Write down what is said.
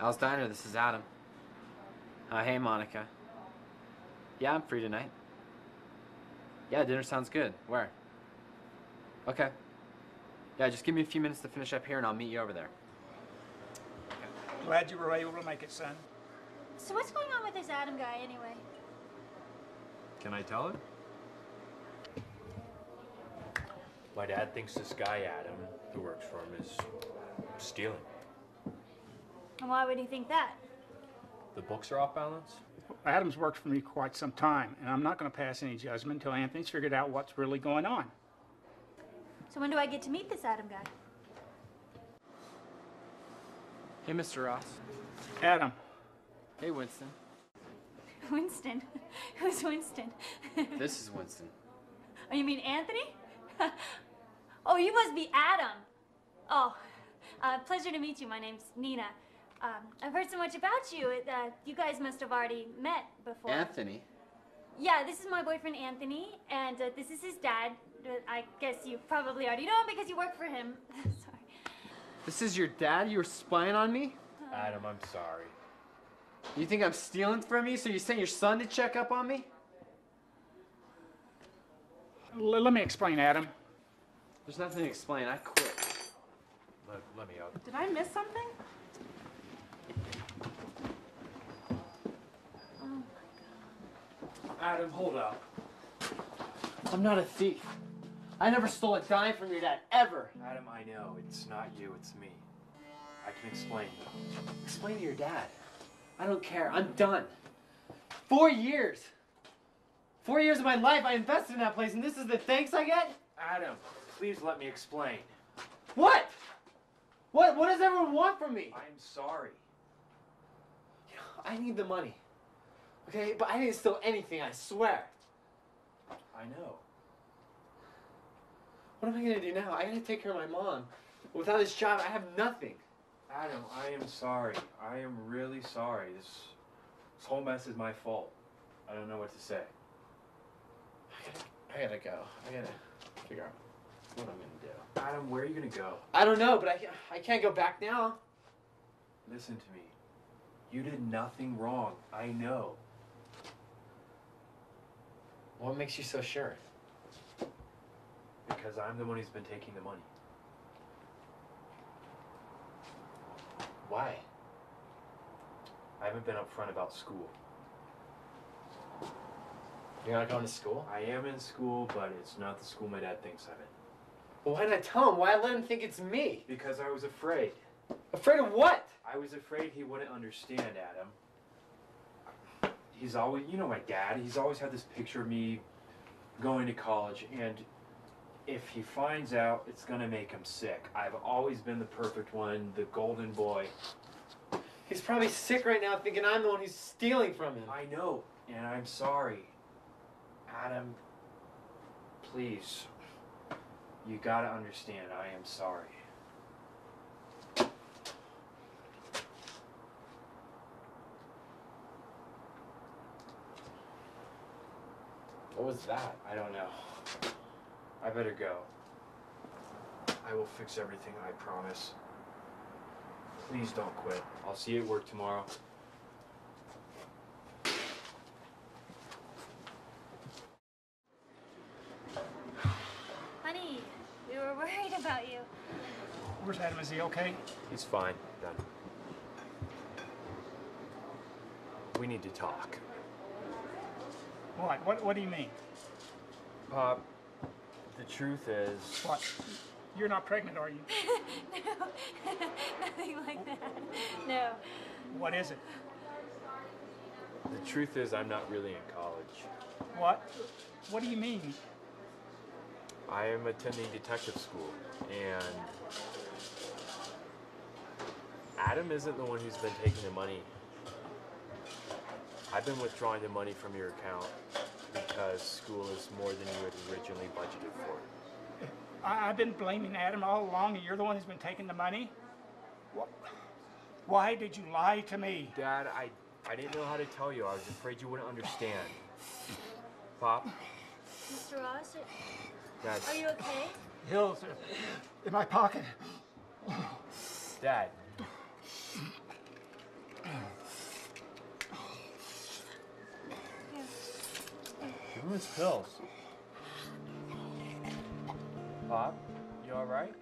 Al's Diner, this is Adam. Uh, hey, Monica. Yeah, I'm free tonight. Yeah, dinner sounds good. Where? Okay. Yeah, just give me a few minutes to finish up here and I'll meet you over there. Glad you were able to make it, son. So what's going on with this Adam guy anyway? Can I tell it? My dad thinks this guy, Adam, who works for him, is stealing. And why would he think that? The books are off balance? Adam's worked for me quite some time, and I'm not going to pass any judgment until Anthony's figured out what's really going on. So when do I get to meet this Adam guy? Hey, Mr. Ross. Adam, Hey, Winston. Winston. Who's Winston? This is Winston. oh, you mean Anthony? oh, you must be Adam. Oh, uh, pleasure to meet you. My name's Nina. Um, I've heard so much about you. It, uh, you guys must have already met before. Anthony. Yeah, this is my boyfriend Anthony, and uh, this is his dad. Uh, I guess you probably already know him because you work for him. Sorry. This is your dad? You were spying on me? Adam, I'm sorry. You think I'm stealing from you, so you sent your son to check up on me? l- let me explain, Adam. There's nothing to explain. I quit. Let, let me out. Did I miss something? Adam, hold up. I'm not a thief. I never stole a dime from your dad, ever. Adam, I know. It's not you, it's me. I can explain. Explain to your dad. I don't care. I'm done. Four years. Four years of my life I invested in that place, and this is the thanks I get? Adam, please let me explain. What? What? What does everyone want from me? I'm sorry. I need the money. Okay, but I didn't steal anything. I swear. I know. What am I gonna do now? I gotta take care of my mom. Without this job, I have nothing. Adam, I am sorry. I am really sorry. This, this whole mess is my fault. I don't know what to say. I gotta, I gotta go. I gotta figure out what I'm gonna do. Adam, where are you gonna go? I don't know, but I, I can't go back now. Listen to me. You did nothing wrong. I know. What makes you so sure? Because I'm the one who's been taking the money. Why? I haven't been upfront about school. You're not going to school? I am in school, but it's not the school my dad thinks I'm in. Well, why not tell him? Why let him think it's me? Because I was afraid. Afraid of what? I was afraid he wouldn't understand, Adam. He's always, you know, my dad, he's always had this picture of me going to college, and if he finds out, it's gonna make him sick. I've always been the perfect one, the golden boy. He's probably sick right now thinking I'm the one who's stealing from him. I know, and I'm sorry. Adam, please, you gotta understand, I am sorry. What was that? I don't know. I better go. I will fix everything, I promise. Please don't quit. I'll see you at work tomorrow. Honey, we were worried about you. Where's Adam? Is he okay? He's fine. Done. We need to talk. What? What, what do you mean? Pop, the truth is. What? You're not pregnant, are you? no, nothing like that. No. What is it? The truth is, I'm not really in college. What? What do you mean? I am attending detective school, and Adam isn't the one who's been taking the money. I've been withdrawing the money from your account because school is more than you had originally budgeted for. I, I've been blaming Adam all along, and you're the one who's been taking the money? What? Why did you lie to me? Dad, I, I didn't know how to tell you. I was afraid you wouldn't understand. Pop, Mr. Ross, Dad, are you okay? Hills in my pocket. Dad. Give him pills. Pop, you alright?